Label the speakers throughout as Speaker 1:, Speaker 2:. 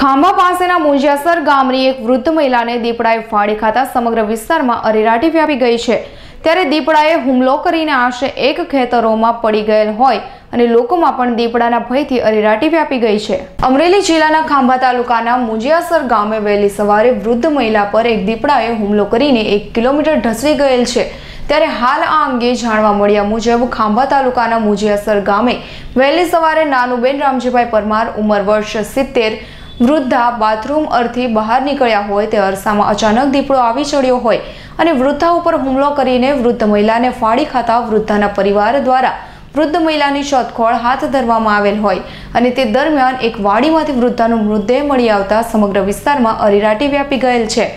Speaker 1: ખાંભા પાસેના મુંજિયાસર ગામની એક વૃદ્ધ મહિલાને દીપડાએ ફાડી ખાતા સમગ્ર વિસ્તારમાં અરેરાટી વ્યાપી ગઈ છે. ત્યારે દીપડાએ હુમલો કરીને આશરે એક ખેતરોમાં પડી ગયેલ હોય અને લોકોમાં પણ દીપડાના ભયથી અરેરાટી વ્યાપી ગઈ છે. અમરેલી જિલ્લાના ખાંભા તાલુકાના મુંજિયાસર ગામે વહેલી સવારે વૃદ્ધ મહિલા પર એક દીપડાએ હુમલો કરીને એક કિલોમીટર ઢસડી ગયેલ છે. ત્યારે હાલ આ અંગે જાણવા મળ્યા મુજબ ખાંભા તાલુકાના મુજિયાસર ગામે વહેલી સવારે નાનુબેન રામજીભાઈ પરમાર, ઉંમર વર્ષ સિત્તેર વૃદ્ધા બાથરૂમ અર્થી બહાર નીકળ્યા હોય તે અરસામાં અચાનક દીપડો આવી ચડ્યો હોય અને વૃદ્ધા ઉપર હુમલો કરીને વૃદ્ધ મહિલાને ફાડી ખાતા વૃદ્ધાના પરિવાર દ્વારા વૃદ્ધ મહિલાની શોધખોળ હાથ ધરવામાં આવેલ હોય અને તે દરમિયાન એક વાડીમાંથી વૃદ્ધાનું મૃતદેહ મળી આવતા સમગ્ર વિસ્તારમાં અરેરાટી વ્યાપી ગયેલ છે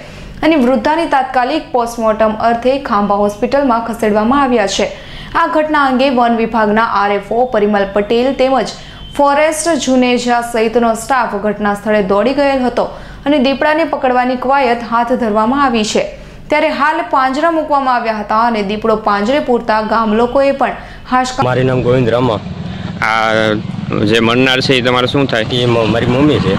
Speaker 1: અને વૃદ્ધાની તાત્કાલિક પોસ્ટમોર્ટમ અર્થે ખાંભા હોસ્પિટલમાં ખસેડવામાં આવ્યા છે. આ ઘટના અંગે વન વિભાગના આરએફઓ પરિમલ પટેલ તેમજ ફોરેસ્ટ જુનેજા સહિતનો સ્ટાફ ઘટના સ્થળે દોડી ગયેલ હતો અને દીપડાને પકડવાની કવાયત હાથ ધરવામાં આવી છે. ત્યારે હાલ પાંજરા મૂકવામાં આવ્યા હતા અને દીપડો પાંજરે પૂરતા ગામ લોકોએ પણ હાશકા
Speaker 2: મારું નામ ગોવિંદ રામા
Speaker 3: આ જે મરનાર છે એ તમારે શું થાય?
Speaker 2: એ મારી મમ્મી છે.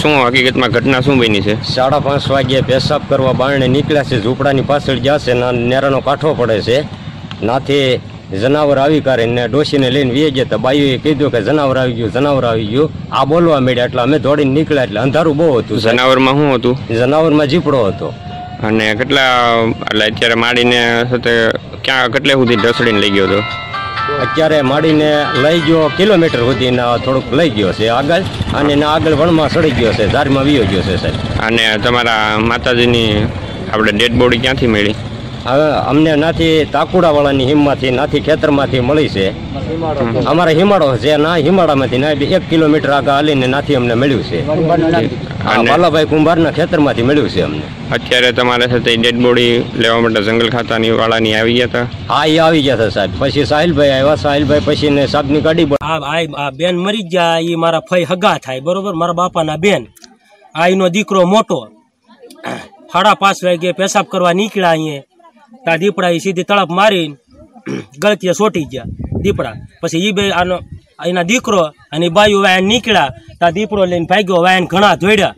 Speaker 3: શું હકીકતમાં ઘટના શું બની છે?
Speaker 2: સાડા પાંચ વાગ્યે પેશાબ કરવા બારણે નીકળ્યા છે ઝૂંપડાની પાછળ ગયા ના નેરાનો કાંઠો પડે છે. નાથી જનાવર આવી કરીને ડોશીને લઈને વીએ ગયા તો. બાઈઓએ કીધું કે જનાવર આવી ગયું જનાવર આવી ગયું. આ બોલવા મળ્યા એટલે અમે દોડીને નીકળ્યા એટલે અંધારું બહુ હતું.
Speaker 3: જનાવરમાં શું હતું?
Speaker 2: જનાવરમાં જીપડો હતો.
Speaker 3: અને કેટલા એટલે અત્યારે માડીને સાથે ક્યાં કેટલે સુધી ઢસડીને લઈ ગયો હતો?
Speaker 2: અત્યારે માડીને લઈ ગયો કિલોમીટર સુધી ના થોડુંક લઈ ગયો છે આગળ. અને એના આગળ વણમાં સડી ગયો છે ઝારમાં વીયો ગયો છે સાહેબ.
Speaker 3: અને તમારા માતાજીની આપણે ડેડ બોડી ક્યાંથી મળી?
Speaker 2: હવે અમને નાથી તાકુડાવાળાની હિમમાંથી નાથી ખેતરમાંથી મળી છે. અમારે હિમાળો છે ના હિમાળામાંથી ના એક કિલોમીટર આગળ હાલીને નાથી અમને મળ્યું છે. વાલાભાઈ કુંભારના ખેતરમાંથી મળ્યું છે અમને.
Speaker 3: અત્યારે તમારે સાથે ડેડ બોડી લેવા માટે જંગલ ખાતાની વાળાની આવી ગયા હતા?
Speaker 2: હા એ આવી ગયા હતા સાહેબ. પછી સાહિલભાઈ આવ્યા. સાહિલભાઈ પછી ને સાહેબની ગાડી
Speaker 4: આ બેન મરી ગયા એ મારા ફઈ હગા થાય બરોબર? મારા બાપાના બેન. આ એનો દીકરો મોટો. સાડા પાંચ વાગે પેશાબ કરવા નીકળ્યા અહીંયા. તા દીપડા એ સીધી તળપ મારીને ગળતીએ સોટી ગયા દીપડા. પછી એ બે આનો એના દીકરો અને બાયુ વાયન નીકળ્યા તા દીપડો લઈને ભાગ્યો વાયન ઘણા ધોડ્યા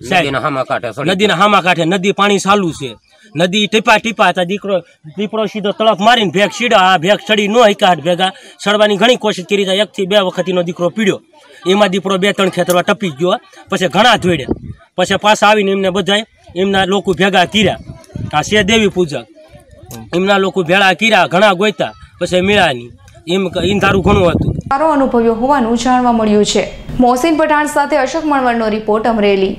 Speaker 4: નદીના હામા કાંઠે નદી પાણી ચાલુ છે. નદી ટીપા ટીપા હતા દીકરો દીપડો સીધો તળપ મારીને ભેગ સીડા આ ભેગ ચડી નો હિકાટ ભેગા. ચડવાની ઘણી કોશિશ કરી તા એકથી બે વખત એનો દીકરો પીડ્યો. એમાં દીપડો બે ત્રણ ખેતરમાં ટપી ગયો પછી ઘણા ધોડ્યા પછી પાછા આવીને એમને બધાય એમના લોકો ભેગા કર્યા. આ છે દેવી પૂજક. એમના લોકો ભેળા કર્યા, ઘણા ગોયતા, પછી મેળા નહીં. એમ ધારું ઘણું હતું.
Speaker 1: સારો અનુભવ્યો હોવાનું જાણવા મળ્યું છે. મોહસિન પઠાણ સાથે અશોક મણવરનો રિપોર્ટ અમરેલી.